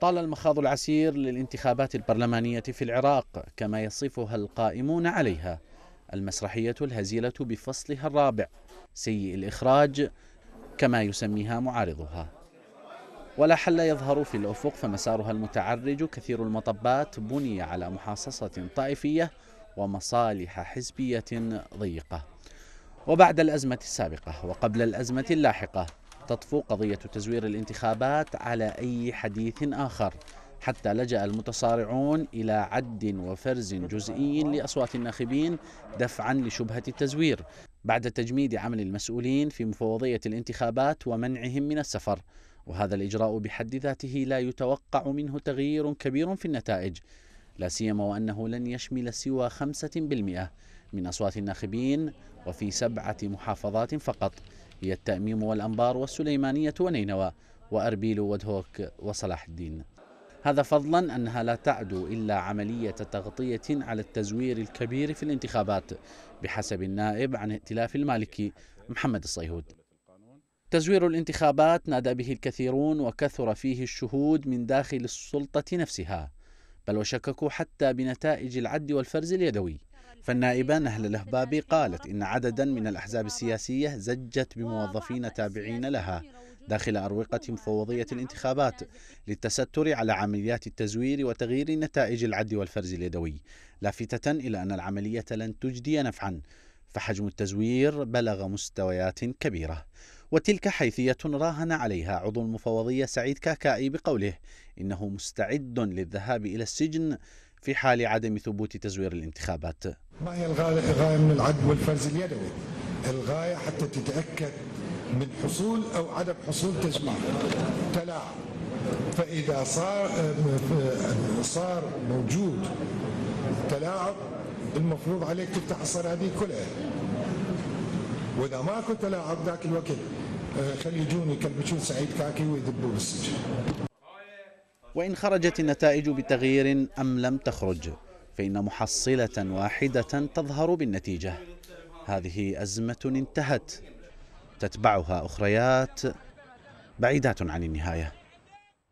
طال المخاض العسير للانتخابات البرلمانية في العراق كما يصفها القائمون عليها. المسرحية الهزيلة بفصلها الرابع. سيء الإخراج كما يسميها معارضها. ولا حل يظهر في الأفق فمسارها المتعرج كثير المطبات بني على محاصصة طائفية ومصالح حزبية ضيقة. وبعد الأزمة السابقة وقبل الأزمة اللاحقة تطفو قضية تزوير الانتخابات على أي حديث آخر حتى لجأ المتصارعون إلى عد وفرز جزئي لأصوات الناخبين دفعا لشبهة التزوير بعد تجميد عمل المسؤولين في مفوضية الانتخابات ومنعهم من السفر. وهذا الإجراء بحد ذاته لا يتوقع منه تغيير كبير في النتائج لا سيما وأنه لن يشمل سوى 5% من أصوات الناخبين وفي سبعة محافظات فقط. هي التأميم والأنبار والسليمانية ونينوى وأربيل ودهوك وصلاح الدين. هذا فضلا أنها لا تعدو إلا عملية تغطية على التزوير الكبير في الانتخابات بحسب النائب عن ائتلاف المالكي محمد الصيهود. تزوير الانتخابات نادى به الكثيرون وكثر فيه الشهود من داخل السلطة نفسها بل وشككوا حتى بنتائج العد والفرز اليدوي. فالنائبة نهل الهبابي قالت إن عددا من الأحزاب السياسية زجت بموظفين تابعين لها داخل أروقة مفوضية الانتخابات للتستر على عمليات التزوير وتغيير نتائج العد والفرز اليدوي لافتة إلى أن العملية لن تجدي نفعا فحجم التزوير بلغ مستويات كبيرة. وتلك حيثية راهن عليها عضو المفوضية سعيد كاكائي بقوله إنه مستعد للذهاب إلى السجن في حال عدم ثبوت تزوير الانتخابات. ما هي الغاية؟ من العد والفرز اليدوي. الغاية حتى تتأكد من حصول أو عدم حصول تزوير تلاعب فإذا صار صار موجود تلاعب المفروض عليك تفتح الصناديق كلها. وإذا ماكو تلاعب ذاك الوقت آه، خلي يجون يكلبشون سعيد كاكي ويذبوه بالسجن. وإن خرجت النتائج بتغيير أم لم تخرج فإن محصلة واحدة تظهر بالنتيجة. هذه أزمة انتهت. تتبعها أخريات بعيدات عن النهاية.